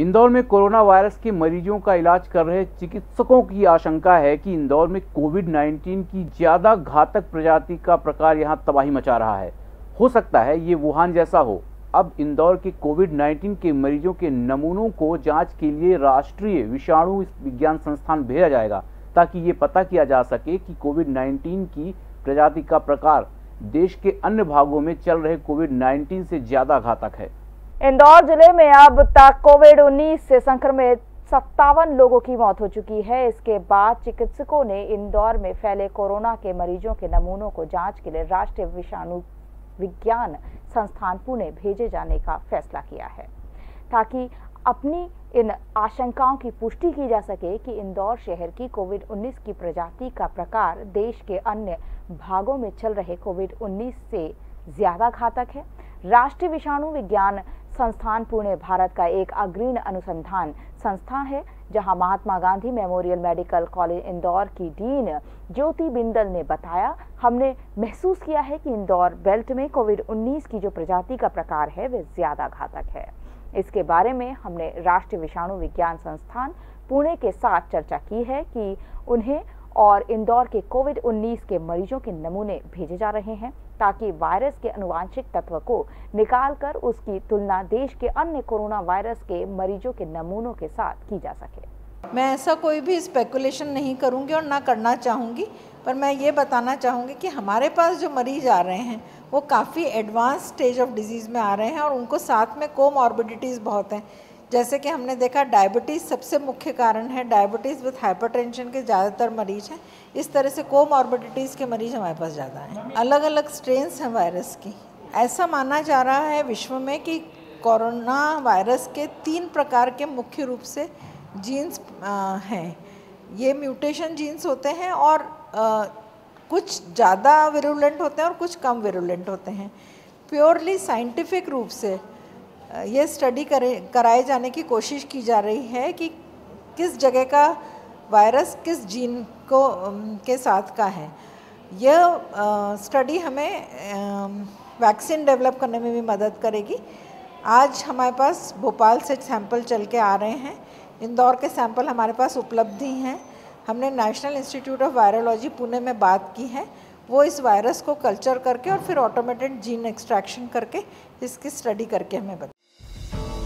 इंदौर में corona virus के मरीजों का इलाज कर रहे चिकित्सकों की आशंका है कि इंदौर में कोविड 19 की ज़्यादा घातक प्रजाति का प्रकार यहाँ तबाही मचा रहा है। हो सकता है ये वुहान जैसा हो। अब इंदौर के कोविड 19 के मरीजों के नमूनों को जाँच के लिए राष्ट्रीय विषाणु विज्ञान संस्थान भेजा जाएगा, ताकि ये पता किया जा सके कि कोविड 19 की प्रजाति का प्रकार देश के अन्य भागों में चल रहे कोविड 19 से ज़्यादा घातक है। इंदौर ज़िले में अब तक कोविड 19 से संक्रमित सत्तावन लोगों की मौत हो चुकी है। इसके बाद चिकित्सकों ने इंदौर में फैले कोरोना के मरीजों के नमूनों को जाँच के लिए राष्ट्रीय विषाणु विज्ञान संस्थान पुणे भेजे जाने का फैसला किया है। ताकि अपनी इन आशंकाओं की पुष्टि की जा सके कि इंदौर शहर की कोविड 19 की प्रजाति का प्रकार देश के अन्य भागों में चल रहे कोविड 19 से ज़्यादा घातक है। राष्ट्रीय विषाणु विज्ञान संस्थान पुणे भारत का एक अग्रणी अनुसंधान संस्था है, जहाँ Mahatma Gandhi memorial medical college Indore की डीन ज्योति बिंदल ने बताया, हमने महसूस किया है कि इंदौर बेल्ट में कोविड 19 की जो प्रजाति का प्रकार है, वह ज़्यादा घातक है। इसके बारे में हमने राष्ट्रीय विषाणु विज्ञान संस्थान पुणे के साथ चर्चा की है कि उन्हें और इंदौर के कोविड 19 के मरीजों के नमूने भेजे जा रहे हैं। ताकि वायरस के अनुवांशिक तत्व को निकालकर उसकी तुलना देश के अन्य कोरोना वायरस के मरीजों के नमूनों के साथ की जा सके। मैं ऐसा कोई भी स्पेकुलेशन नहीं करूँगी और ना करना चाहूँगी, पर मैं ये बताना चाहूँगी कि हमारे पास जो मरीज़ आ रहे हैं, वो काफ़ी एडवांस स्टेज ऑफ़ डिज़ीज़ में आ रहे हैं और उनको साथ में कोमॉर्बिडिटीज़ बहुत हैं। जैसे कि हमने देखा डायबिटीज़ सबसे मुख्य कारण है। डायबिटीज़ विथ हाइपरटेंशन के ज़्यादातर मरीज़ हैं। इस तरह से कोमॉर्बिडिटीज़ के मरीज़ हमारे पास ज़्यादा हैं। अलग अलग स्ट्रेन्स हैं वायरस की। ऐसा माना जा रहा है विश्व में कि कोरोना वायरस के तीन प्रकार के मुख्य रूप से जीन्स हैं। ये म्यूटेशन जीन्स होते हैं और आ, कुछ ज़्यादा विरुलेंट होते हैं और कुछ कम विरुलेंट होते हैं। प्योरली साइंटिफिक रूप से ये स्टडी करे, कराए जाने की कोशिश की जा रही है कि किस जगह का वायरस किस जीन को के साथ का है। यह स्टडी हमें वैक्सीन डेवलप करने में भी मदद करेगी। आज हमारे पास भोपाल से सैंपल चल के आ रहे हैं। इंदौर के सैंपल हमारे पास उपलब्ध ही हैं। हमने national institute of virology Pune में बात की है। वो इस वायरस को कल्चर करके और फिर ऑटोमेटेड जीन एक्सट्रैक्शन करके इसकी स्टडी करके हमें बता